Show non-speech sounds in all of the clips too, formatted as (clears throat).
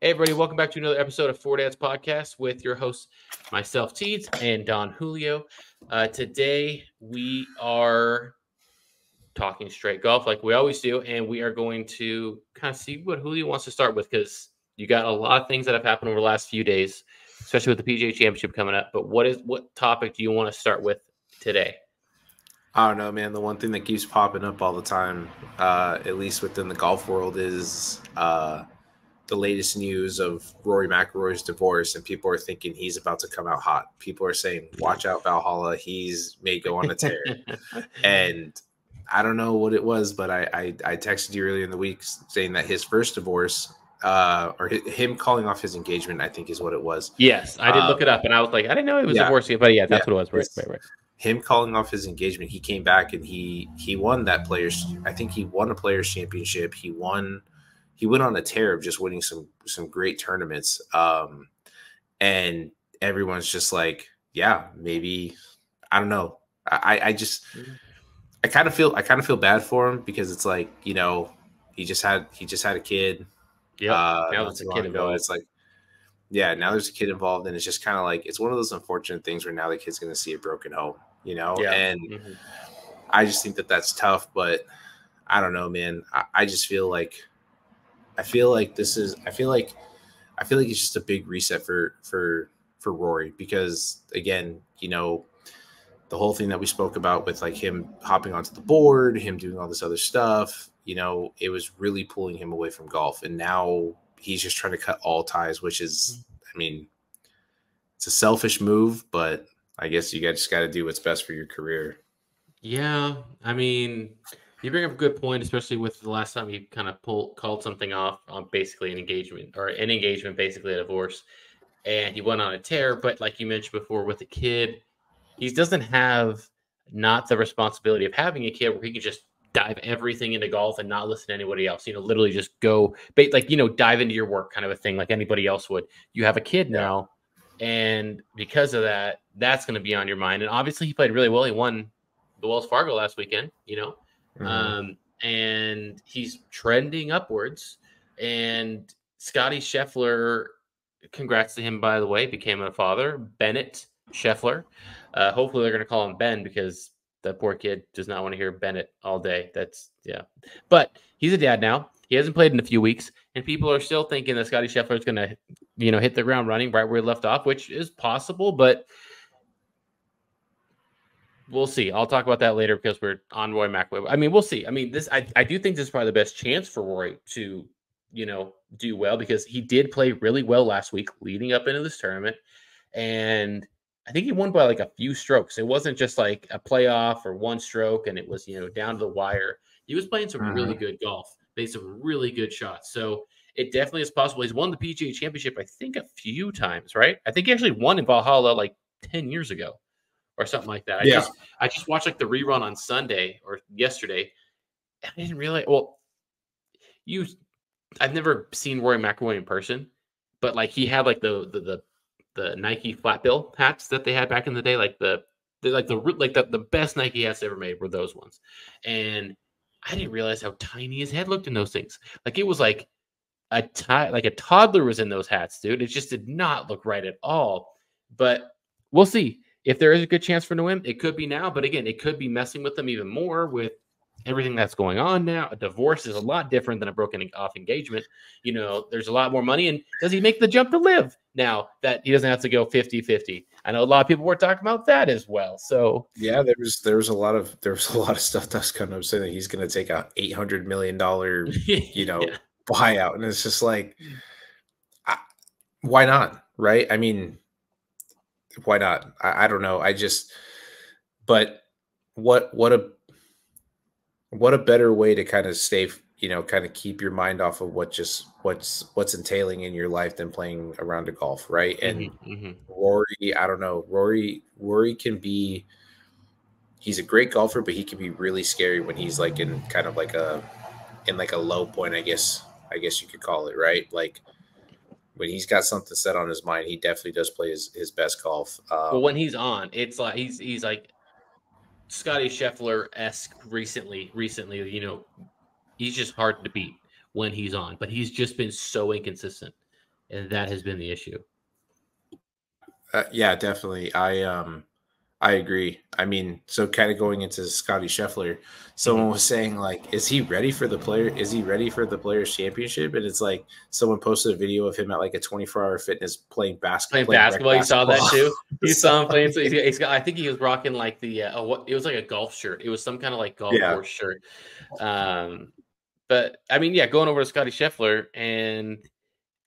Hey, everybody, welcome back to another episode of Fore Dads Podcast with your hosts, myself, Teeds, and Don Julio. Uh, today, we are talking straight golf like we always do, and we are going to kind of see what Julio wants to start with because you got a lot of things that have happened over the last few days, especially with the PGA Championship coming up. But what is what topic do you want to start with today? I don't know, man. The one thing that keeps popping up all the time, uh, at least within the golf world, is uh, the latest news of Rory McIlroy's divorce, and people are thinking he's about to come out hot. People are saying, "Watch out, Valhalla! He's may go on a tear." (laughs) and I don't know what it was, but I, I, I texted you earlier in the week saying that his first divorce, uh, or him calling off his engagement, I think is what it was. Yes, I did um, look it up, and I was like, I didn't know he was yeah, divorcing, but yeah, that's yeah, what it was. Right, right, right. Him calling off his engagement, he came back and he he won that players. I think he won a players championship. He won he went on a tear of just winning some some great tournaments. Um, and everyone's just like, yeah, maybe I don't know. I I just mm-hmm. I kind of feel I kind of feel bad for him because it's like you know he just had he just had a kid. Yeah, uh, now there's a kid involved. It's like yeah, now there's a kid involved, and it's just kind of like it's one of those unfortunate things where now the kid's going to see a broken home, you know. Yeah. And mm-hmm. I just think that that's tough, but I don't know, man. I, I just feel like I feel like this is I feel like I feel like it's just a big reset for for for Rory because again, you know, the whole thing that we spoke about with like him hopping onto the board, him doing all this other stuff, you know, it was really pulling him away from golf. And now he's just trying to cut all ties, which is, I mean, it's a selfish move, but I guess you just got to do what's best for your career. Yeah. I mean, you bring up a good point, especially with the last time he kind of pulled called something off on basically an engagement or an engagement, basically a divorce, and he went on a tear. But like you mentioned before, with the kid, he doesn't have not the responsibility of having a kid where he can just dive everything into golf and not listen to anybody else. You know, literally just go like you know dive into your work kind of a thing, like anybody else would. You have a kid now, and because of that, that's going to be on your mind. And obviously, he played really well. He won the Wells Fargo last weekend. You know Mm-hmm. Um, and he's trending upwards. And Scottie Scheffler, congrats to him, by the way, became a father. Bennett Scheffler. Uh, hopefully, they're going to call him Ben because that poor kid does not want to hear Bennett all day. That's, yeah. But he's a dad now. He hasn't played in a few weeks, and people are still thinking that Scottie Scheffler is going to, you know, hit the ground running right where he left off, which is possible. But we'll see. I'll talk about that later because we're on Roy McIlroy. I mean, we'll see. I mean, this I, I do think this is probably the best chance for Roy to, you know, do well because he did play really well last week leading up into this tournament. And I think he won by like a few strokes. It wasn't just like a playoff or one stroke and it was, you know, down to the wire. He was playing some really mm-hmm. good golf, made some really good shots. So it definitely is possible. He's won the PGA championship, I think, a few times, right? I think he actually won in Valhalla like 10 years ago or something like that. I yeah. just I just watched like the rerun on Sunday or yesterday. I didn't realize well you I've never seen Rory McIlroy in person, but like he had like the the the, the Nike flat bill hats that they had back in the day, like the the like the like the, the best Nike hats ever made were those ones. And I didn't realize how tiny his head looked in those things. Like it was like a t- like a toddler was in those hats, dude. It just did not look right at all. But we'll see if there is a good chance for him, it could be now. But again, it could be messing with them even more with everything that's going on now. A divorce is a lot different than a broken off engagement. You know, there's a lot more money. And does he make the jump to LIV now that he doesn't have to go 50 50? I know a lot of people were talking about that as well. So, yeah, there was, there was a lot of, there was a lot of stuff that's kind of saying that he's going to take a $800 million, (laughs) you know, yeah. buyout. And it's just like, I, why not? Right. I mean, why not? I, I don't know. I just, but what what a what a better way to kind of stay you know kind of keep your mind off of what just what's what's entailing in your life than playing around a golf right and mm-hmm, mm-hmm. rory i don't know rory rory can be he's a great golfer but he can be really scary when he's like in kind of like a in like a low point i guess i guess you could call it right like when he's got something set on his mind, he definitely does play his, his best golf. Um, well, when he's on, it's like he's he's like Scottie Scheffler esque recently. Recently, you know, he's just hard to beat when he's on, but he's just been so inconsistent. and that has been the issue. Uh, yeah, definitely. I um I agree. I mean, so kind of going into Scottie Scheffler, someone mm-hmm. was saying like, is he ready for the player? Is he ready for the Players Championship? And it's like someone posted a video of him at like a 24 hour fitness playing basketball. Playing, basketball, you saw that too. (laughs) You saw him playing. So he's, he's got, I think he was rocking like the uh, what? It was like a golf shirt. It was some kind of like golf yeah. course shirt. Um, but I mean, yeah, going over to Scottie Scheffler, and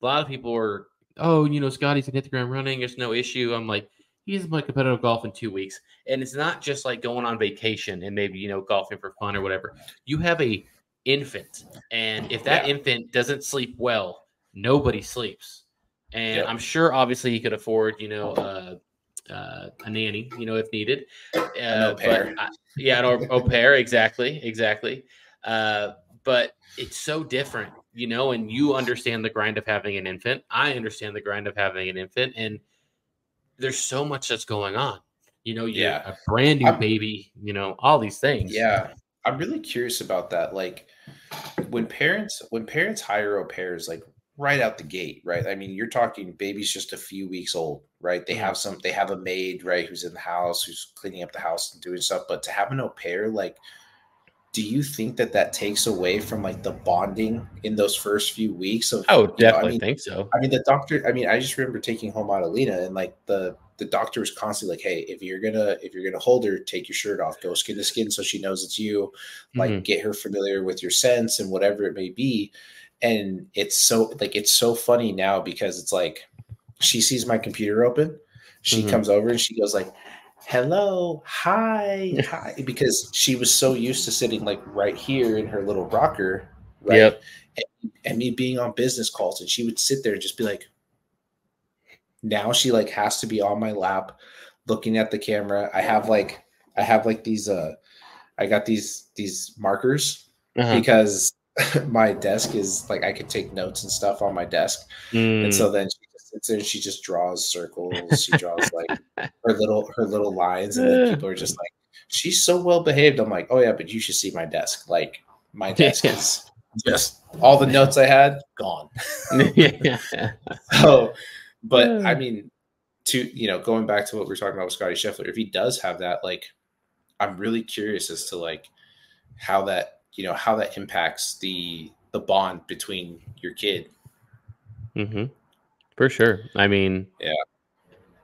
a lot of people were, oh, you know, Scottie's gonna hit the ground running. There's no issue. I'm like he's played competitive golf in two weeks. And it's not just like going on vacation and maybe, you know, golfing for fun or whatever. You have a infant. And if that yeah. infant doesn't sleep well, nobody sleeps. And yep. I'm sure obviously he could afford, you know, uh, uh, a nanny, you know, if needed. Uh, but I, yeah, an au pair, exactly, exactly. Uh, but it's so different, you know, and you understand the grind of having an infant. I understand the grind of having an infant, and there's so much that's going on. You know, yeah, a brand new I'm, baby. You know, all these things. Yeah, I'm really curious about that. Like when parents when parents hire au pairs, like right out the gate, right? I mean, you're talking baby's just a few weeks old, right? They mm-hmm. have some, they have a maid, right, who's in the house, who's cleaning up the house and doing stuff. But to have an au pair, like, do you think that that takes away from like the bonding in those first few weeks of oh definitely know, I mean, think so i mean the doctor i mean i just remember taking home adelina and like the the doctor was constantly like hey if you're gonna if you're gonna hold her take your shirt off go skin to skin so she knows it's you like mm-hmm. get her familiar with your sense and whatever it may be and it's so like it's so funny now because it's like she sees my computer open she mm-hmm. comes over and she goes like hello, hi, (laughs) hi, because she was so used to sitting like right here in her little rocker, right? Yep. And, and, me being on business calls, and she would sit there and just be like, now she like has to be on my lap, looking at the camera. I have like, I have like these, uh, I got these these markers uh-huh. because (laughs) my desk is like I could take notes and stuff on my desk, mm. and so then she sits there and she just draws circles. She draws like (laughs) her little her little lines, and then people are just like, "She's so well behaved." I'm like, "Oh yeah, but you should see my desk. Like my desk is just all the notes I had gone." (laughs) yeah. so, but I mean, to you know, going back to what we are talking about with Scottie Scheffler, if he does have that, like, I'm really curious as to like how that you know how that impacts the the bond between your kid. Mm-hmm. For sure. I mean, yeah.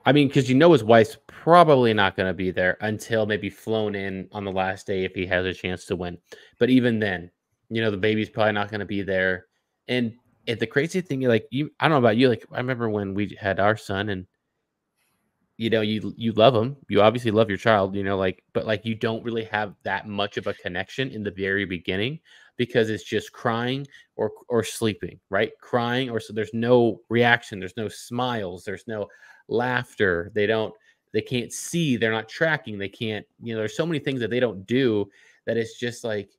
I mean, because you know his wife's probably not going to be there until maybe flown in on the last day if he has a chance to win. But even then, you know, the baby's probably not going to be there. And if the crazy thing, like you, I don't know about you. Like I remember when we had our son, and you know, you you love him. You obviously love your child. You know, like, but like you don't really have that much of a connection in the very beginning because it's just crying or or sleeping, right? Crying or so there's no reaction, there's no smiles, there's no laughter. They don't they can't see, they're not tracking, they can't, you know, there's so many things that they don't do that it's just like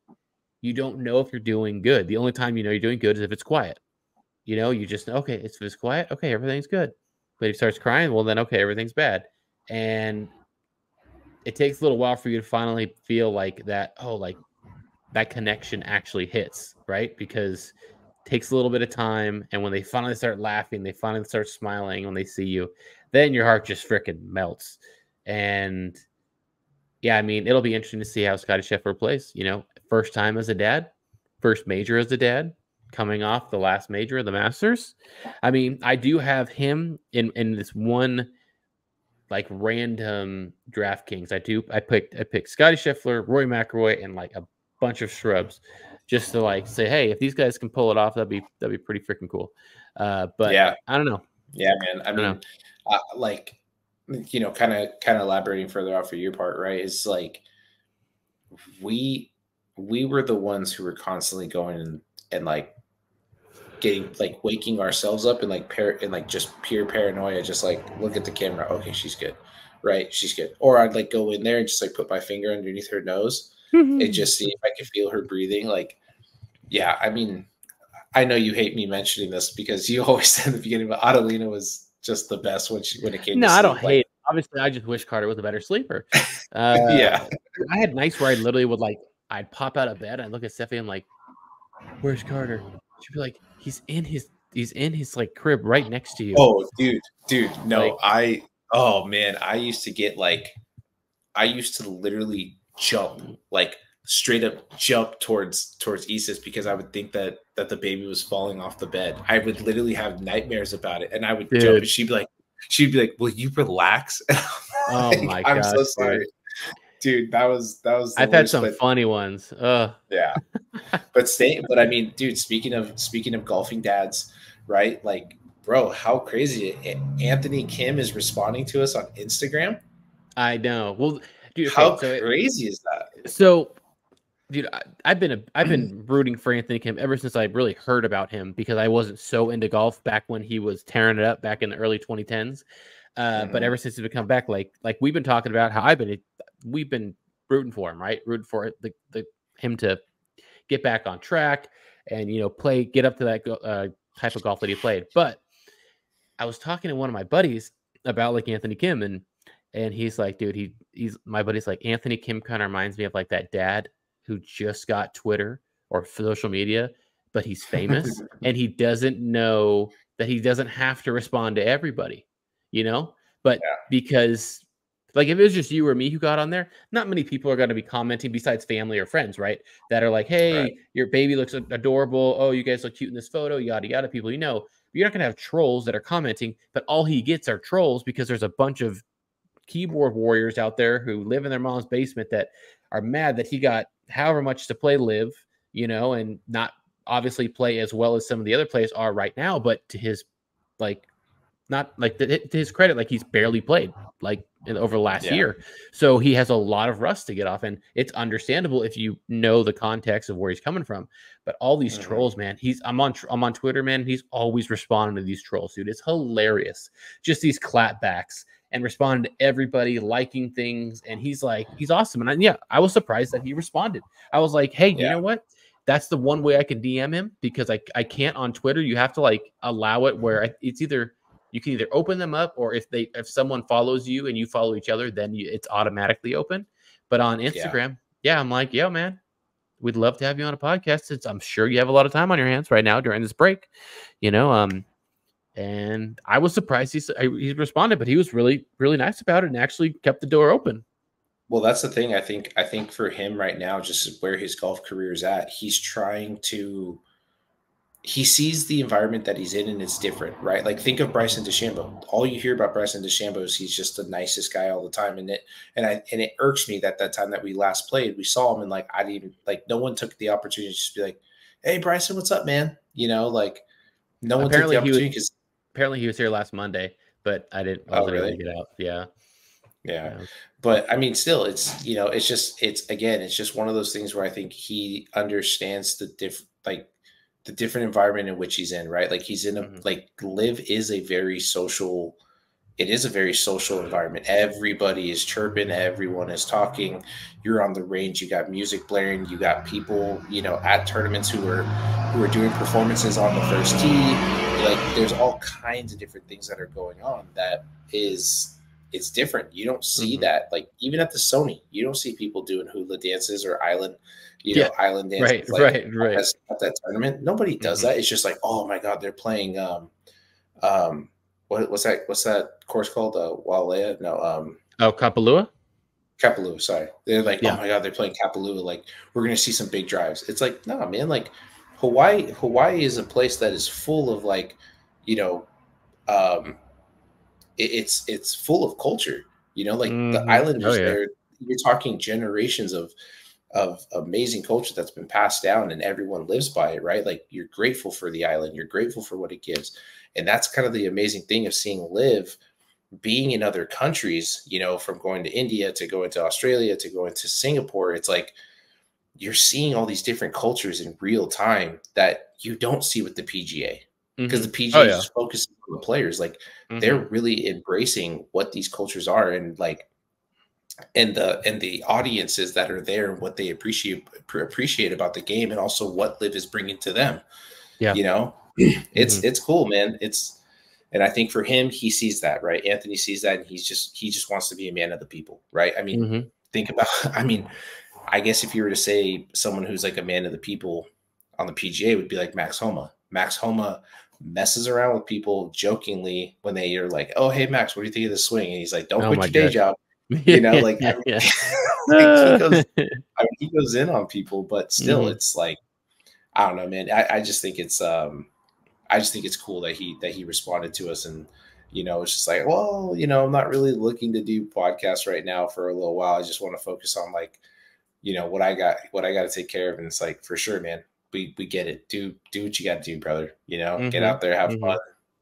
you don't know if you're doing good. The only time you know you're doing good is if it's quiet. You know, you just okay, it's, if it's quiet, okay, everything's good. But if he starts crying, well, then okay, everything's bad. And it takes a little while for you to finally feel like that, oh, like that connection actually hits, right? Because it takes a little bit of time. And when they finally start laughing, they finally start smiling when they see you, then your heart just freaking melts. And yeah, I mean, it'll be interesting to see how Scottie Scheffler plays. You know, first time as a dad, first major as a dad, coming off the last major of the Masters. I mean, I do have him in in this one like random DraftKings. I do. I picked I picked Scottie Scheffler, Roy McIlroy, and like a bunch of shrubs just to like say, hey, if these guys can pull it off, that'd be that'd be pretty freaking cool. Uh, but yeah, I don't know. Yeah, man. I, I mean, uh, like you know, kind of kind of elaborating further out for your part, right? Is like we we were the ones who were constantly going and, and like getting like waking ourselves up and like par- and like just pure paranoia, just like look at the camera. Okay, she's good, right? She's good. Or I'd like go in there and just like put my finger underneath her nose and just see if I could feel her breathing. Like, yeah, I mean, I know you hate me mentioning this because you (laughs) always said in the beginning, but Adelina was just the best when she when it came. No, I don't like, hate. Obviously, I just wish Carter was a better sleeper. (laughs) Uh, yeah, I had nights where I literally would like I'd pop out of bed and I'd look at Steffi and I'm like, "Where's Carter?" She'd be like, "He's in his he's in his like crib right next to you. Oh, dude, dude, no, like, I oh man, I used to get like I used to literally jump like straight up jump towards towards Isis because I would think that that the baby was falling off the bed. I would literally have nightmares about it, and I would Dude. jump, and she'd be like, she'd be like, "Will you relax?" (laughs) oh like, my god! I'm so sorry. Dude, that was that was. I've had some funny ones. Ugh. Yeah, (laughs) but stay. But I mean, dude. Speaking of speaking of golfing dads, right? Like, bro, how crazy! Anthony Kim is responding to us on Instagram. I know. Well, dude, okay, how so crazy it, is that? So dude, I, have been a, I've been (clears throat) rooting for Anthony Kim ever since I really heard about him because I wasn't so into golf back when he was tearing it up back in the early 2010s. Uh, mm-hmm. But ever since he's come back, like like we've been talking about how I've been we've been rooting for him, right? Rooting for the, the him to get back on track and you know play get up to that uh, type of golf that he played. But I was talking to one of my buddies about like Anthony Kim and and he's like, dude, he he's my buddy's like Anthony Kim kind of reminds me of like that dad who just got Twitter or social media, but he's famous (laughs) and he doesn't know that he doesn't have to respond to everybody, you know? But yeah. because like if it was just you or me who got on there, not many people are going to be commenting besides family or friends, right? That are like, "Hey, right. your baby looks adorable. Oh, you guys look cute in this photo." Yada yada. People you know, you're not going to have trolls that are commenting, but all he gets are trolls because there's a bunch of keyboard warriors out there who live in their mom's basement that are mad that he got however much to play LIV, you know, and not obviously play as well as some of the other players are right now, but to his like not like to his credit, like he's barely played like over the last yeah. year. So he has a lot of rust to get off, and it's understandable if you know the context of where he's coming from. But all these mm-hmm. trolls, man, he's I'm on I'm on Twitter, man. He's always responding to these trolls, dude. It's hilarious. Just these clapbacks and responded to everybody liking things. And he's like, he's awesome. And I, yeah, I was surprised that he responded. I was like, hey, yeah. you know what? That's the one way I can DM him because I, I can't on Twitter. You have to like allow it where I, it's either you can either open them up or if they if someone follows you and you follow each other, then you, it's automatically open. But on Instagram, yeah. yeah, I'm like, yeah, man, we'd love to have you on a podcast. Since I'm sure you have a lot of time on your hands right now during this break. You know, um, and I was surprised he he responded, but he was really really nice about it and actually kept the door open. Well, that's the thing. I think I think for him right now, just where his golf career is at, he's trying to. He sees the environment that he's in, and it's different, right? Like think of Bryson DeChambeau. All you hear about Bryson DeChambeau is he's just the nicest guy all the time, and it and I and it irks me that that time that we last played, we saw him and like I didn't like no one took the opportunity to just be like, "Hey, Bryson, what's up, man?" You know, like no one Apparently took the opportunity because apparently he was here last Monday, but I didn't. I oh, really? get out. Yeah. yeah. Yeah. But I mean, still, it's you know, it's just it's again, it's just one of those things where I think he understands the diff like the different environment in which he's in, right? Like he's in a mm-hmm. like LIV is a very social it is a very social environment. Everybody is chirping, everyone is talking. You're on the range, you got music blaring, you got people, you know, at tournaments who are who are doing performances on the first tee. Like there's all kinds of different things that are going on that is it's different. You don't see mm-hmm. that like even at the Sony, you don't see people doing hula dances or island, you know, yeah, island dances. Right, like, right, right. At that tournament, nobody does mm-hmm. that. It's just like, oh my god, they're playing um um what, what's that? What's that course called? Uh, Wailea? No. Um. Oh, Kapalua. Kapalua. Sorry, they're like, oh yeah. oh my god, they're playing Kapalua. Like, we're gonna see some big drives. It's like, no, man. Like, Hawaii. Hawaii is a place that is full of like, you know, um, it, it's it's full of culture. You know, like mm-hmm. the islanders. Oh, yeah. You're talking generations of of amazing culture that's been passed down and everyone lives by it right like you're grateful for the island you're grateful for what it gives and that's kind of the amazing thing of seeing LIV being in other countries, you know, from going to India to going to Australia to going to Singapore. It's like you're seeing all these different cultures in real time that you don't see with the PGA because mm-hmm. the PGA oh, yeah. is focusing on the players. Like mm-hmm. they're really embracing what these cultures are and like and the and the audiences that are there and what they appreciate appreciate about the game and also what LIV is bringing to them. Yeah, you know, it's mm-hmm. it's cool, man. It's and I think for him, he sees that, right? Anthony sees that, and he's just he just wants to be a man of the people, right? I mean, mm-hmm. think about. (laughs) I mean, I guess if you were to say someone who's like a man of the people on the PGA would be like Max Homa. Max Homa messes around with people jokingly when they are like, "Oh, hey Max, what do you think of the swing?" And he's like, "Don't oh quit your day job." You (laughs) know, like, yeah, yeah. like (laughs) he, (laughs) goes, I mean, he goes in on people, but still, mm-hmm. it's like I don't know, man. I, I just think it's um, I just think it's cool that he that he responded to us and you know, it's just like, well, you know, I'm not really looking to do podcasts right now for a little while. I just want to focus on like, you know, what I got, what I got to take care of. And it's like, for sure, man, we, we get it. Do, do what you got to do, brother. You know, mm-hmm. get out there, have mm-hmm. fun,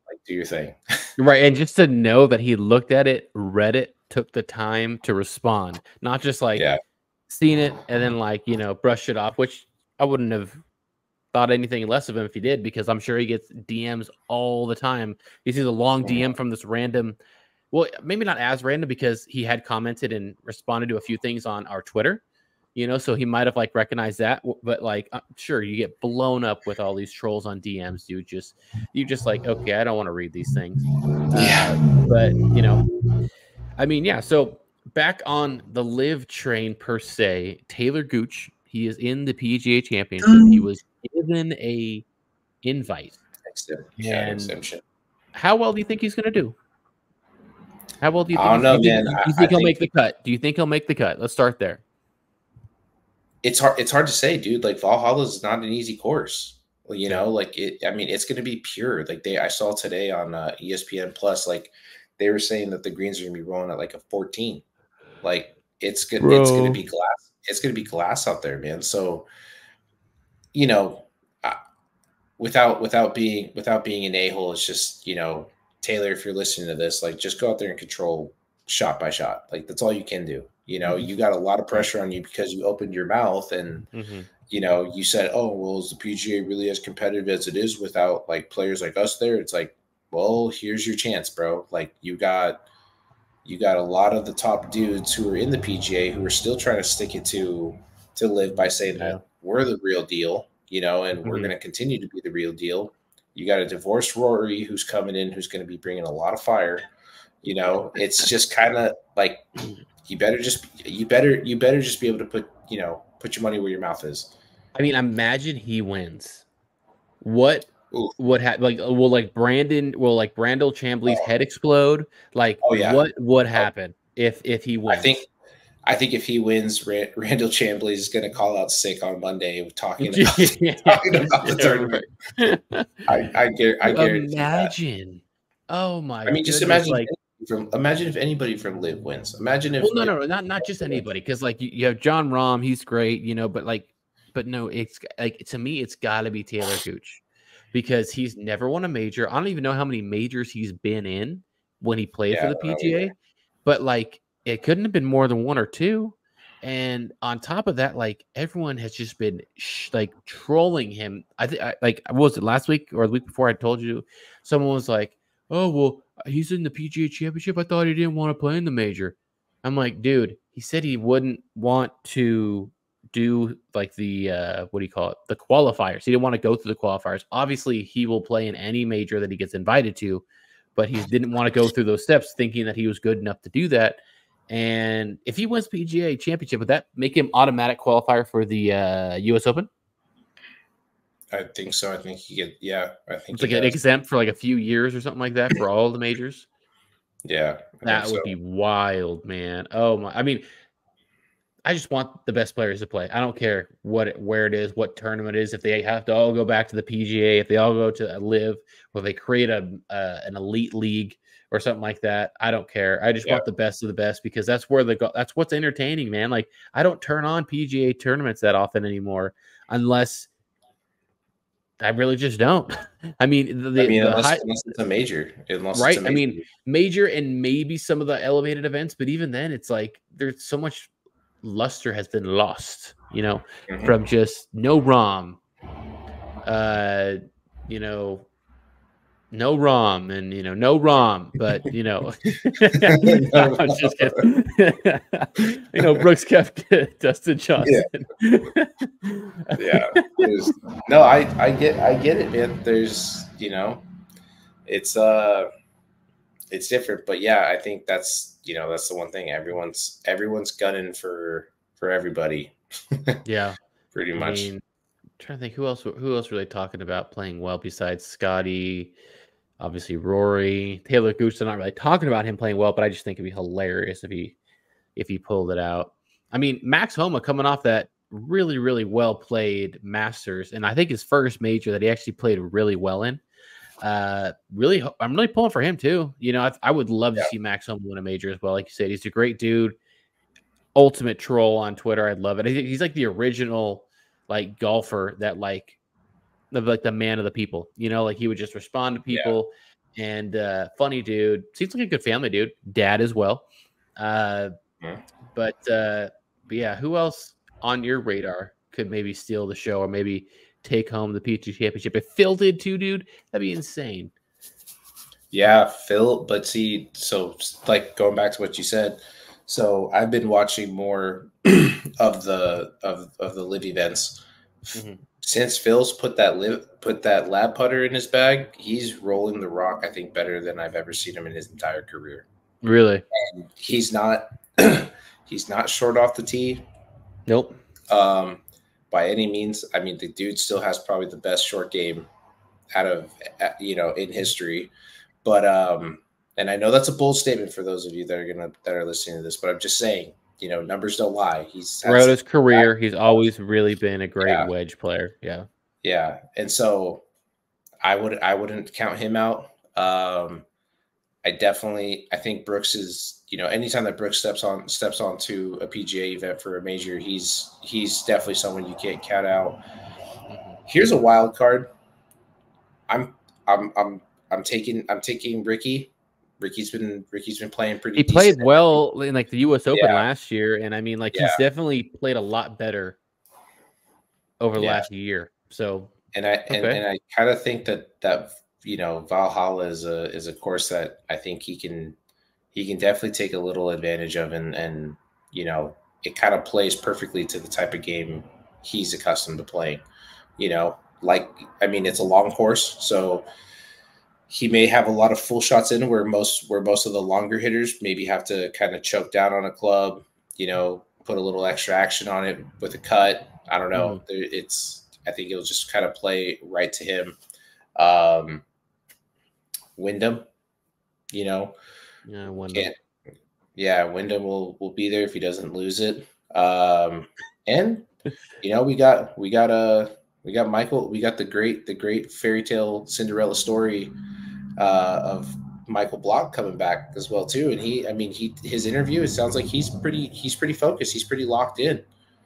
like do your thing. right. And just to know that he looked at it, read it, took the time to respond, not just like yeah. seen it and then like, you know, brush it off, which I wouldn't have thought anything less of him if he did, because I'm sure he gets DMs all the time. He sees a long DM from this random, well, maybe not as random because he had commented and responded to a few things on our Twitter, you know, so he might have like recognized that. But like, sure, you get blown up with all these trolls on DMs. You just, you just like, okay, I don't want to read these things. Yeah. Uh, but you know, I mean, yeah. So back on the LIV train per se, Taylor Gooch he is in the PGA Championship. He was given a invite. Yeah, exemption. How well do you think he's going to do? How well do you think? I don't know, do you man. Think, do you think I, he'll think make the cut? Do you think he'll make the cut? Let's start there. It's hard. It's hard to say, dude. Like Valhalla is not an easy course. You know, like it. I mean, it's going to be pure. Like they, I saw today on uh, ESPN Plus, like they were saying that the greens are going to be rolling at like a 14. Like it's good. It's going to be glass it's going to be glass out there, man. So, you know, without without being without being an a hole, it's just you know, Taylor, if you're listening to this, like just go out there and control shot by shot. Like that's all you can do. You know, mm-hmm. you got a lot of pressure on you because you opened your mouth and mm-hmm. you know you said, "Oh, well, is the PGA really as competitive as it is without like players like us there?" It's like, well, here's your chance, bro. Like you got you got a lot of the top dudes who are in the PGA who are still trying to stick it to to LIV by saying yeah. that we're the real deal, you know, and mm-hmm. we're going to continue to be the real deal. You got a divorced Rory who's coming in, who's going to be bringing a lot of fire. You know, it's just kind of like you better just you better you better just be able to put you know put your money where your mouth is. I mean, imagine he wins. What what happened? Like, uh, will like Brandon, will like Brandel Chamblee's oh. head explode? Like, oh, yeah. what would oh. happen oh. if if he wins? I think, I think if he wins, Rand- Randall Chamblee is going to call out sick on Monday talking (laughs) about, yeah. talking about the tournament. (laughs) I, I, gar- I guarantee. Imagine. That. Oh my! I mean, just imagine like. From, imagine if anybody from LIV wins. Imagine if well, no, no, no, not not just anybody, because like you, you have Jon Rahm, he's great, you know, but like, but no, it's like to me, it's got to be Taylor Gooch because he's never won a major. I don't even know how many majors he's been in when he played yeah, for the PGA, but like it couldn't have been more than one or two. And on top of that, like everyone has just been sh- like trolling him. I think like was it last week or the week before? I told you someone was like, "Oh well, he's in the PGA Championship. I thought he didn't want to play in the major." I'm like, dude, he said he wouldn't want to do like the uh, what do you call it? The qualifiers. He didn't want to go through the qualifiers. Obviously he will play in any major that he gets invited to but he didn't want to go through those steps thinking that he was good enough to do that. And if he wins pga championship would that make him automatic qualifier for the uh, us open? I think so. I think he get yeah i think it's like an exempt for like a few years or something like that for all the majors? Yeah that would so. be wild man. Oh my i mean I just want the best players to play. I don't care what it, where it is, what tournament it is. If they have to all go back to the PGA, if they all go to LIV, or they create a uh, an elite league or something like that, I don't care. I just yeah. want the best of the best because that's where the go. That's what's entertaining, man. Like I don't turn on PGA tournaments that often anymore unless I really just don't. (laughs) I mean, the, I mean, the unless, high, unless it's a major, unless right? I mean, major and maybe some of the elevated events, but even then, it's like there's so much luster has been lost, you know, mm-hmm. from just no Rahm, uh, you know, no Rahm and you know no Rahm, but you know, (laughs) (laughs) I'm just kidding. (laughs) you know, Brooks Koepka Dustin Johnson. Yeah, yeah. no, I I get I get it, man. There's you know, it's uh, it's different, but yeah, I think that's you know that's the one thing everyone's everyone's gunning for for everybody (laughs) yeah pretty much I mean, trying to think who else who else really talking about playing well besides Scottie, obviously Rory, Taylor Gooch. They're not really talking about him playing well, but I just think it'd be hilarious if he if he pulled it out. I mean, Max Homa coming off that really, really well played Masters, and I think his first major that he actually played really well in. Uh, really, I'm really pulling for him too. You know, I, I would love yeah. to see Max Homa win a major as well. Like you said, he's a great dude, ultimate troll on Twitter. I'd love it. He's like the original like golfer that like the like the man of the people. You know, like he would just respond to people. Yeah. And uh, funny dude, seems like a good family dude. Dad as well. Uh, yeah. But uh, but yeah, who else on your radar could maybe steal the show or maybe take home the PGA Championship? If Phil did too, dude, that'd be insane. Yeah, Phil. But see, so like going back to what you said, so I've been watching more (clears throat) of the of of the LIV events. Mm-hmm. Since Phil's put that live put that lab putter in his bag, he's rolling the rock. I think better than I've ever seen him in his entire career. Really, and he's not (clears throat) he's not short off the tee. Nope. Um, by any means. I mean, the dude still has probably the best short game out of you know in history. But um, and I know that's a bold statement for those of you that are gonna that are listening to this, but I'm just saying, you know, numbers don't lie. He's throughout his career, he's always really been a great yeah. wedge player. Yeah. Yeah. And so I would I wouldn't count him out. Um I definitely I think Brooks is, you know, anytime that Brooks steps on steps onto a PGA event for a major, he's he's definitely someone you can't count out. Here's a wild card. I'm I'm I'm I'm taking I'm taking Ricky Ricky's been Ricky's been playing pretty. He played well in like the U.S. Open yeah. last year, and I mean, like yeah. he's definitely played a lot better over the yeah. last year. So, and I okay. and, and I kind of think that that you know Valhalla is a is a course that I think he can he can definitely take a little advantage of, and and you know it kind of plays perfectly to the type of game he's accustomed to playing. You know, like I mean, it's a long course, so he may have a lot of full shots in where most where most of the longer hitters maybe have to kind of choke down on a club, you know, put a little extra action on it with a cut. I don't know. Mm-hmm. It's I think it'll just kind of play right to him. Um, Wyndham, you know, yeah, Wyndham. yeah, Wyndham will will be there if he doesn't lose it. Um, and you know, we got we got a we got Michael. We got the great the great fairy tale Cinderella story uh, of Michael Block coming back as well too. And he, I mean, he his interview. It sounds like he's pretty he's pretty focused. He's pretty locked in.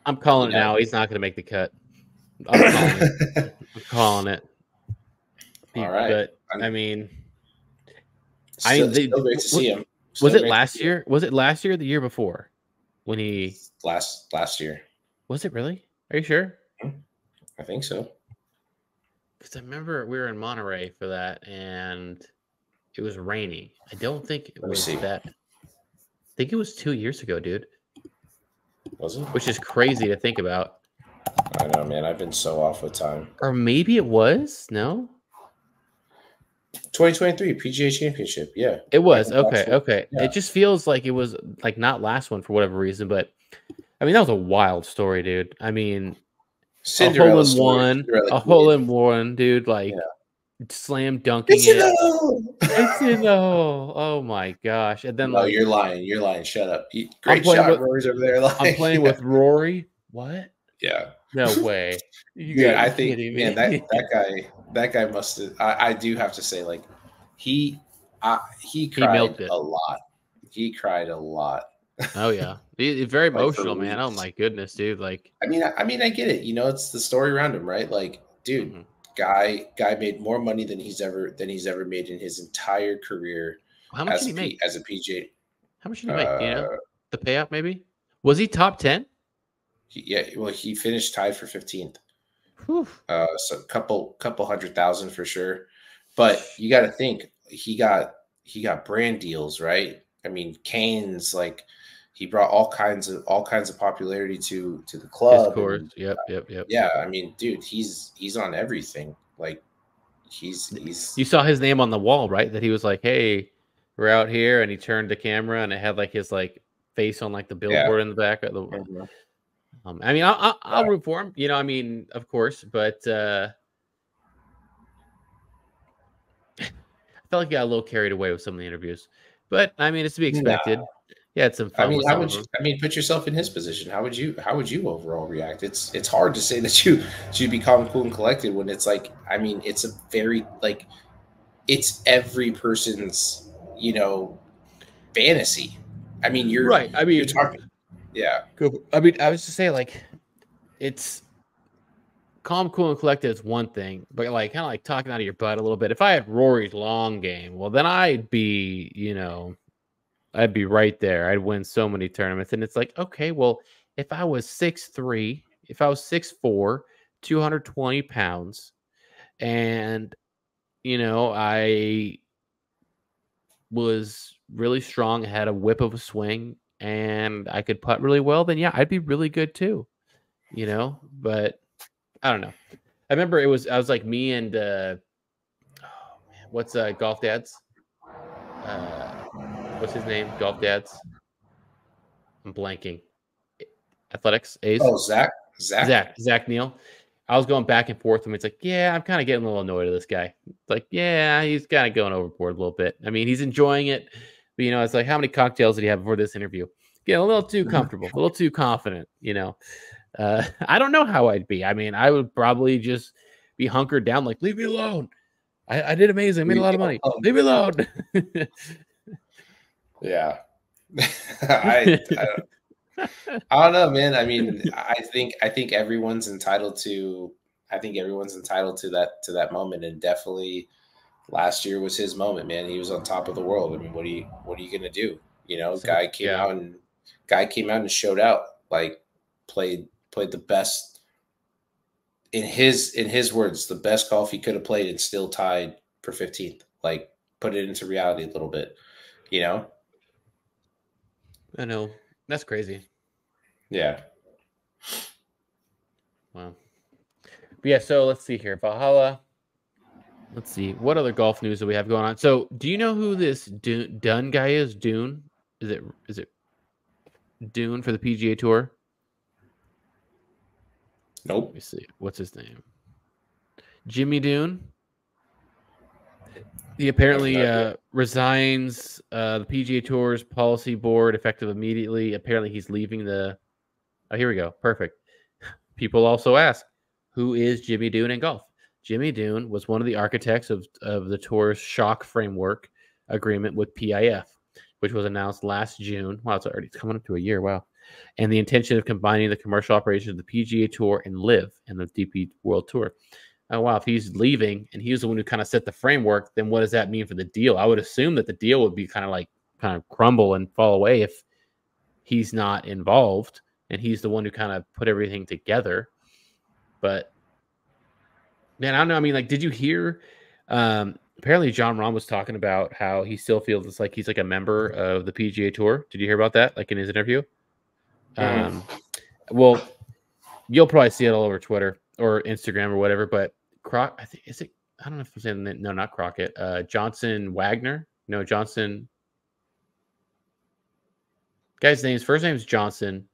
I'm calling you know? it now. He's not going to make the cut. I'm calling it. (laughs) I'm calling it. All right. But I mean, I mean, they, great to see him. Still was it last year? Was it last year or the year before when he last last year? Was it really? Are you sure? Mm-hmm. I think so. Because I remember we were in Monterey for that, and it was rainy. I don't think it was that. I think it was two years ago, dude. Was it? Which is crazy to think about. I know, man. I've been so off with time. Or maybe it was. No. 2023 PGA Championship. Yeah. It was. Okay. Okay. Yeah. It just feels like it was like not last one for whatever reason, but I mean, that was a wild story, dude. I mean, Cinderella a hole in story. one, Cinderella a hole in one, dude. Like yeah. slam dunking it's it. it's in the hole. Oh my gosh! And then no, like, you're lying. You're lying. Shut up. Great shot, with, Rory's over there. Like, (laughs) I'm playing with Rory. What? Yeah. No way. You I think man, that that guy, that guy must have. I, I do have to say, like, he, uh, he cried he a lot. He cried a lot oh yeah, it's very (laughs) emotional, man. Oh my goodness, dude. Like, I mean, I, I, mean, I get it. You know, it's the story around him, right? Like, dude, mm-hmm. guy, guy made more money than he's ever than he's ever made in his entire career. How much did he make as a PJ? How much did he make? Uh, you know, uh, the payout maybe. Was he top ten? Yeah, well, he finished tied for fifteenth. Uh, so a couple couple hundred thousand for sure. But you got to think he got he got brand deals, right? I mean, Kane's like he brought all kinds of all kinds of popularity to to the club. Of course. Yep, yep, yep. Yeah, I mean, dude, he's he's on everything. Like he's he's You saw his name on the wall, right? That he was like, "Hey, we're out here," and he turned the camera and it had like his like face on like the billboard yeah. in the back of the. Um, I mean, I'll, I'll, I'll root for him. You know, I mean, of course, but uh, (laughs) I felt like I got a little carried away with some of the interviews. But I mean, it's to be expected. Nah. Yeah, it's some fun. I mean, how would you, I mean, put yourself in his position. How would you? How would you overall react? It's it's hard to say (laughs) that you should be calm, cool, and collected when it's like. I mean, it's a very like, it's every person's you know fantasy. I mean, you're right. I mean, you're talking. Yeah. I mean, I was just saying, like, it's calm, cool, and collected is one thing, but like kind of like talking out of your butt a little bit. If I had Rory's long game, well, then I'd be, you know, I'd be right there. I'd win so many tournaments. And it's like, okay, well, if I was six three, if I was six four, 220 pounds, and you know, I was really strong, had a whip of a swing, and I could putt really well, then yeah, I'd be really good too. You know, but I don't know. I remember it was I was like me and uh oh man, what's uh golf dads? Uh what's his name? Golf dads. I'm blanking. Athletics A's. Oh, Zach. Zach. Zach. Zach Neal. I was going back and forth and it's like, yeah, I'm kind of getting a little annoyed at this guy. It's like, yeah, he's kind of going overboard a little bit. I mean, he's enjoying it, but you know, it's like, how many cocktails did he have before this interview? Get a little too comfortable, a little too confident, you know. Uh, (laughs) I don't know how I'd be. I mean, I would probably just be hunkered down, like, leave me alone. I, I did amazing. I made a lot of money. Leave me alone. (laughs) yeah. (laughs) I, I I don't know, man. I mean, I think I think everyone's entitled to. I think everyone's entitled to that to that moment, and definitely, last year was his moment, man. He was on top of the world. I mean, what are you what are you gonna do? You know, guy came yeah. out and guy came out and showed out. Like played played the best in his in his words, the best golf he could have played, and still tied for fifteenth. Like put it into reality a little bit, you know. I know that's crazy. Yeah. Wow. But yeah, so let's see here. Valhalla. Let's see. What other golf news do we have going on? So do you know who this Dune, Dunn guy is? Dune? Is it is it Dune for the PGA tour? Nope. Let me see. What's his name? Jimmy Dunne. He apparently uh, resigns uh, the PGA Tour's policy board effective immediately. Apparently, he's leaving the Oh, here we go. Perfect. (laughs) People also ask, who is Jimmy Dunne in golf? Jimmy Dunne was one of the architects of, of the tour's shock framework agreement with PIF, which was announced last June. Wow, it's already coming up to a year. Wow. And the intention of combining the commercial operations of the PGA Tour and LIV and the DP World Tour. Oh, wow. If he's leaving and he's the one who kind of set the framework, then what does that mean for the deal? I would assume that the deal would be kind of like kind of crumble and fall away if he's not involved and he's the one who kind of put everything together. But man, I don't know. I mean, like, did you hear? Um, apparently, Jon Rahm was talking about how he still feels it's like he's like a member of the PGA Tour. Did you hear about that? Like in his interview? Mm. Um, well, you'll probably see it all over Twitter or Instagram or whatever. But Croc, I think is it. I don't know if I'm saying that. No, not Crockett. Uh, Johnson Wagner. No, Johnson. Guy's name's first name is Johnson.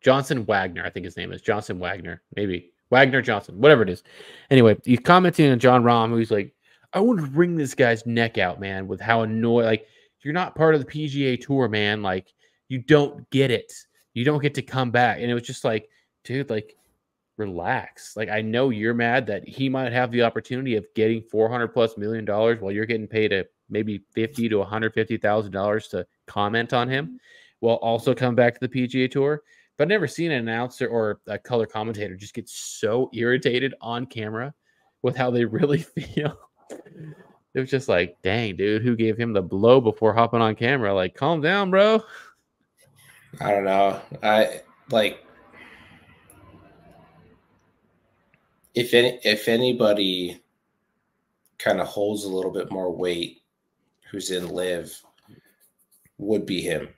Johnson Wagner, I think his name is Johnson Wagner, maybe Wagner Johnson, whatever it is. Anyway, he's commenting on Jon Rahm, who's like, I want to wring this guy's neck out, man, with how annoyed. Like, you're not part of the PGA Tour, man. Like, you don't get it. You don't get to come back. And it was just like, dude, like, relax. Like, I know you're mad that he might have the opportunity of getting 400 plus million dollars while you're getting paid a maybe 50 to 150 thousand dollars to comment on him, while also come back to the PGA Tour but I've never seen an announcer or a color commentator just get so irritated on camera with how they (laughs) really feel. it was just like, dang, dude, who gave him the blow before hopping on camera? Like, calm down, bro. I don't know. I like if any if anybody kind of holds a little bit more weight who's in LIV would be him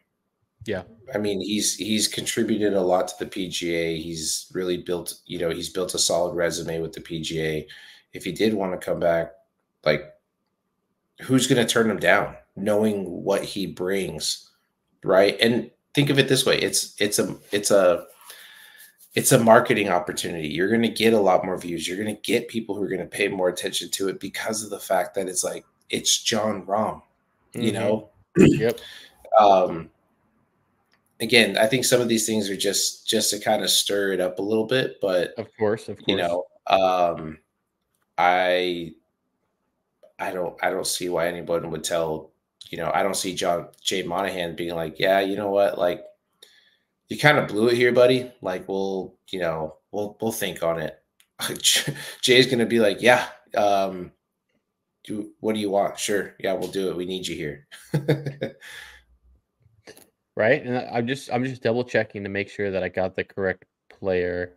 yeah. I mean, he's he's contributed a lot to the PGA. He's really built, you know, he's built a solid resume with the PGA. If he did want to come back, like who's going to turn him down knowing what he brings, right? And think of it this way, it's it's a it's a it's a marketing opportunity. You're going to get a lot more views. You're going to get people who are going to pay more attention to it because of the fact that it's like it's Jon Rahm, you mm-hmm. know. yep. (clears throat) Um, again, I think some of these things are just just to kind of stir it up a little bit, but of course, of course, you know, um, I I don't I don't see why anyone would tell you know I don't see John Jay Monahan being like, yeah, you know what, like you kind of blew it here, buddy. Like we'll you know we'll we'll think on it. (laughs) Jay's gonna be like, yeah, um, do what do you want? Sure, yeah, we'll do it. We need you here. (laughs) right? And I'm just I'm just double checking to make sure that I got the correct player.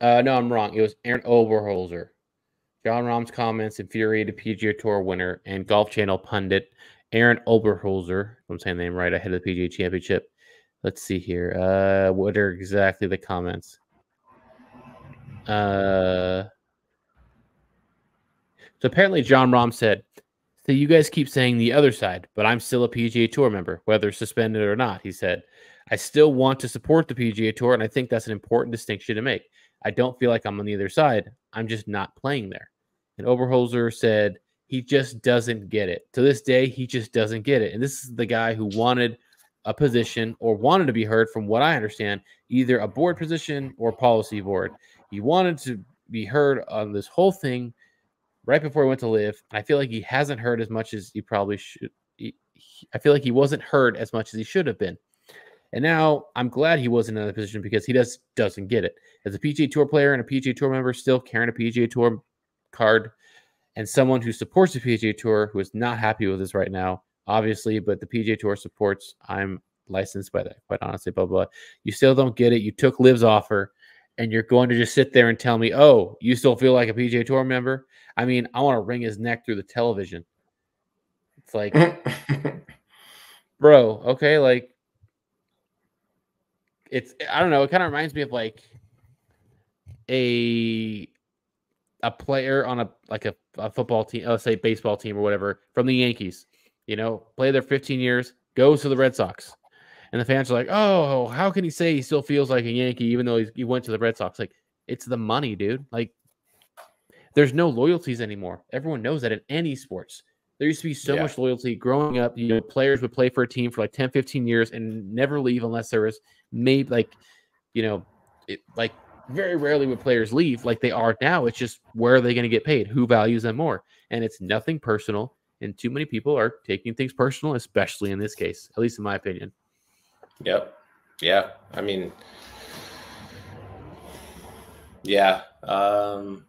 Uh, no, I'm wrong. It was Arron Oberholser. Jon Rahm's comments infuriated PGA Tour winner and Golf Channel pundit Arron Oberholser. I'm saying the name right ahead of the PGA Championship. Let's see here. Uh, what are exactly the comments? Uh, so apparently, Jon Rahm said, so you guys keep saying the other side, but I'm still a PGA Tour member, whether suspended or not. He said, I still want to support the PGA Tour, and I think that's an important distinction to make. I don't feel like I'm on the other side. I'm just not playing there. And Oberholser said he just doesn't get it. To this day, he just doesn't get it. And this is the guy who wanted a position or wanted to be heard, from what I understand, either a board position or policy board. He wanted to be heard on this whole thing right before he went to LIV. I feel like he hasn't heard as much as he probably should. He, he, I feel like he wasn't heard as much as he should have been. And now I'm glad he wasn't in that position because he does doesn't get it. As a PGA Tour player and a PGA Tour member, still carrying a PGA Tour card, and someone who supports the PGA Tour who is not happy with this right now, obviously, but the PGA Tour supports. I'm licensed by that, quite honestly, blah blah. You still don't get it. You took LIV's offer, and you're going to just sit there and tell me, "Oh, you still feel like a PGA Tour member?" I mean, I want to wring his neck through the television. It's like, (laughs) bro, okay, like it's I don't know, it kind of reminds me of like a a player on a like a, a football team, let's say baseball team or whatever from the Yankees, you know, play there 15 years, goes to the Red Sox. And the fans are like, oh, how can he say he still feels like a Yankee even though he went to the Red Sox? Like, it's the money, dude. Like, there's no loyalties anymore. Everyone knows that in any sports. There used to be so yeah. much loyalty growing up. You know, players would play for a team for like 10, 15 years and never leave unless there was maybe like, you know, it, like very rarely would players leave like they are now. It's just where are they going to get paid? Who values them more? And it's nothing personal. And too many people are taking things personal, especially in this case, at least in my opinion. Yep. Yeah. I mean, yeah. Um,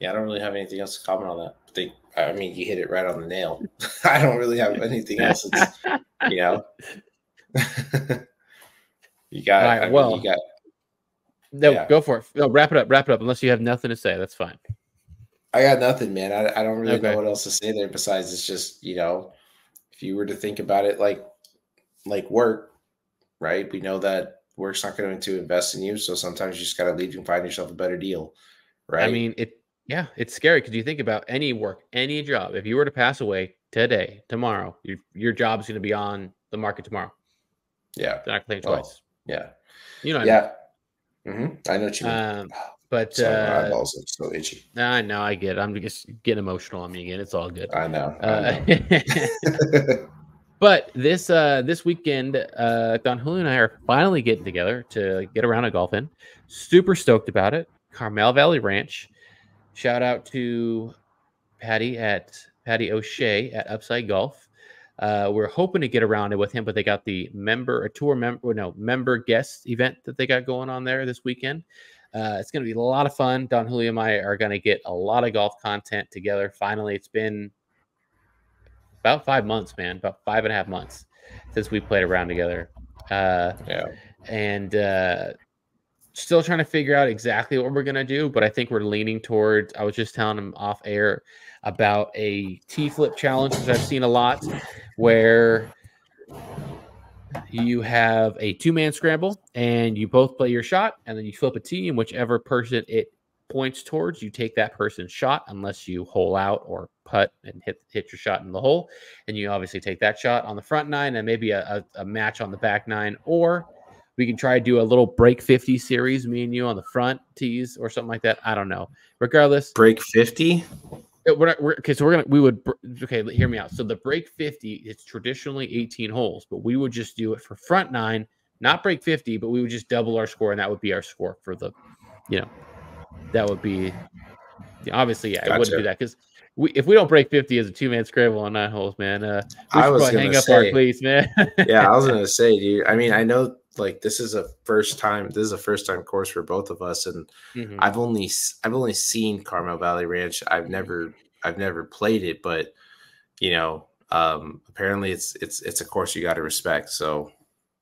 yeah, I don't really have anything else to comment on that. I think I mean you hit it right on the nail. (laughs) I don't really have anything else. It's, you know, (laughs) you got. Right, I mean, well, you got. No, yeah. go for it. No, wrap it up. Wrap it up. Unless you have nothing to say, that's fine. I got nothing, man. I, I don't really okay. know what else to say there besides it's just you know, if you were to think about it like like work, right? We know that work's not going to invest in you, so sometimes you just got to leave and find yourself a better deal, right? I mean, it yeah, it's scary because you think about any work, any job. If you were to pass away today, tomorrow, your your job is going to be on the market tomorrow. Yeah, they're not playing twice. Oh, yeah, you know. yeah, I, mean. mm-hmm. I know what you mean. Um, but Sorry, uh, my eyeballs are so itchy. I know, I get. It. I'm just getting emotional on me again. It's all good. I know. Uh, I know. (laughs) (laughs) but this uh this weekend, uh Don Julio and I are finally getting together to get around a golf in. Super stoked about it. Carmel Valley Ranch. Shout out to Patty at Patty O'Shea at Upside Golf. Uh, we're hoping to get around it with him, but they got the member, a tour member, no member guest event that they got going on there this weekend. Uh, it's going to be a lot of fun. Don Julio and I are going to get a lot of golf content together. Finally, it's been about five months, man, about five and a half months since we played around together. Uh, yeah. And uh, still trying to figure out exactly what we're gonna do, but I think we're leaning towards. I was just telling him off air about a tee flip challenge, which I've seen a lot, where you have a two man scramble and you both play your shot, and then you flip a tee, and whichever person it points towards, you take that person's shot, unless you hole out or putt and hit hit your shot in the hole, and you obviously take that shot on the front nine, and maybe a, a, a match on the back nine, or We can try to do a little break 50 series, me and you on the front tees or something like that. I don't know. Regardless, break 50. Uh, we're not, we're, okay, so we're gonna we would okay. Hear me out. So the break 50 it's traditionally 18 holes, but we would just do it for front nine, not break 50, but we would just double our score, and that would be our score for the, you know, that would be obviously yeah. Gotcha. I wouldn't do that because we, if we don't break 50 as a two man scramble on nine holes, man, uh, we I was hang up our cleats, man. (laughs) yeah, I was gonna say, dude. I mean, I know like this is a first time. This is a first time course for both of us, and mm-hmm. I've only I've only seen Carmel Valley Ranch. I've never I've never played it, but you know, um, apparently it's it's it's a course you got to respect. So,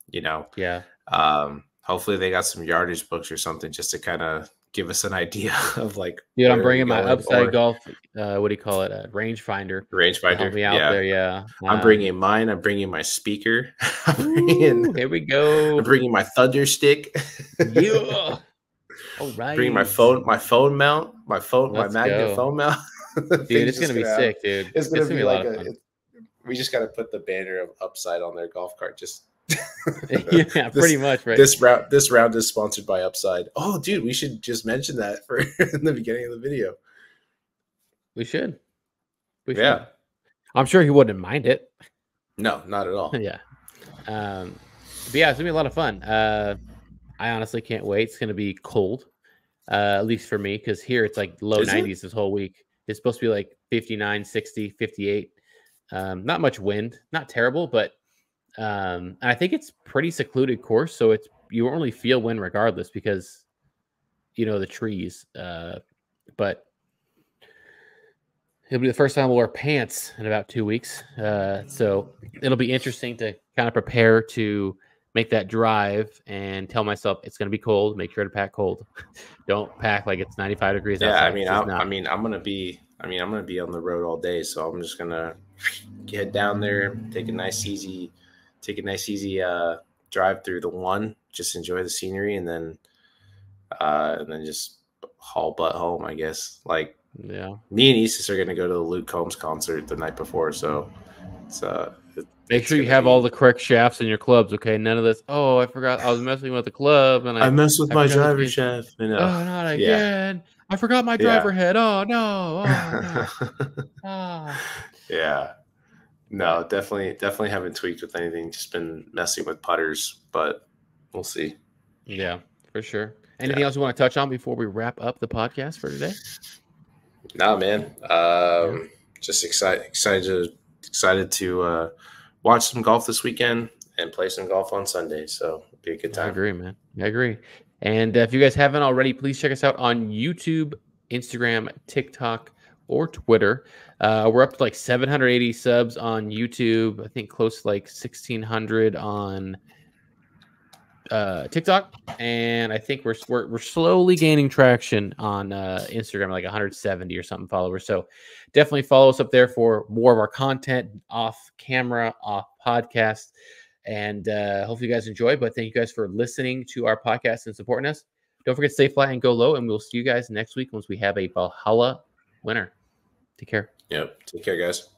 you know, yeah. Um, hopefully they got some yardage books or something just to kind of give us an idea (laughs) of like. Yeah, I'm bringing my upside or, golf. Uh, what do you call it? A rangefinder. Rangefinder. Help me out yeah. there. Yeah. I'm um, bringing mine. I'm bringing my speaker. (laughs) I'm bringing, here we go. I'm bringing my thunder stick. yeah. (laughs) All right. Bringing my phone. My phone mount. My phone. Let's my magnet go. phone mount. dude, it's gonna be sick, dude. It's gonna, it's gonna be, be like a. we just got to put the banner of upside on their golf cart. Just (laughs) yeah, this, pretty much right. This round, this round is sponsored by Upside. Oh, dude, we should just mention that for (laughs) in the beginning of the video. We should. We should. Yeah, I'm sure he wouldn't mind it. No, not at all. (laughs) yeah. Um, but yeah, it's gonna be a lot of fun. Uh, I honestly can't wait. It's gonna be cold, uh, at least for me, because here it's like low is 90s it? this whole week. It's supposed to be like 59, 60, 58. Um, not much wind, not terrible, but um, I think it's pretty secluded course, so it's you really feel wind regardless because you know the trees. Uh, but it'll be the first time we'll wear pants in about two weeks. Uh, so it'll be interesting to kind of prepare to make that drive and tell myself it's going to be cold. Make sure to pack cold. (laughs) Don't pack like it's 95 degrees. Yeah, I mean, I mean, I'm going to be, I mean, I'm going to be on the road all day, so I'm just going to get down there, take a nice easy take a nice easy uh, drive through the one, just enjoy the scenery, and then uh, and then just haul butt home. I guess. Like yeah, me and Isis are gonna go to the Luke Combs concert the night before, so it's uh. Make sure you have be... all the correct shafts in your clubs, okay? None of this. Oh, I forgot I was messing with the club, and I, I messed with I my driver shaft. Oh, not again! Yeah. I forgot my driver yeah. head. Oh no! Oh, no. oh. (laughs) Yeah, no, definitely, definitely haven't tweaked with anything. Just been messing with putters, but we'll see. Yeah, for sure. Anything yeah. else you want to touch on before we wrap up the podcast for today? No, man. Um, just excited, excited, to, excited to uh, watch some golf this weekend and play some golf on Sunday. So it'll be a good time. I agree, man. I agree. And uh, if you guys haven't already, please check us out on YouTube, Instagram, TikTok, or Twitter. Uh, we're up to like 780 subs on YouTube. I think close to like 1600 on uh, TikTok, and I think we're, we're we're slowly gaining traction on uh, Instagram, like 170 or something followers. So definitely follow us up there for more of our content off camera, off podcast, and uh, hopefully you guys enjoy. But thank you guys for listening to our podcast and supporting us. Don't forget to stay flat and go low, and we'll see you guys next week once we have a Valhalla winner. Take care. Yep. Take care, guys.